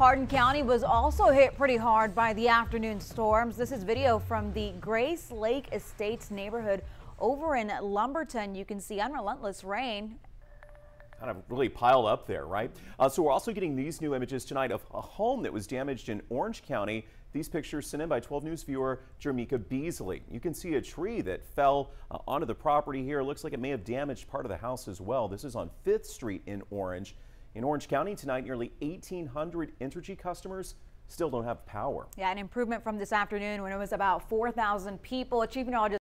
Hardin County was also hit pretty hard by the afternoon storms. This is video from the Grace Lake Estates neighborhood over in Lumberton. You can see unrelentless rain kind of really piled up there, right? Uh, so we're also getting these new images tonight of a home that was damaged in Orange County. These pictures sent in by 12 News viewer Jermika Beasley. You can see a tree that fell uh, onto the property here. Looks like it may have damaged part of the house as well. This is on 5th Street in Orange. In Orange County tonight, nearly 1,800 Entergy customers still don't have power. Yeah, an improvement from this afternoon when it was about 4,000 people. Chief Meteorologist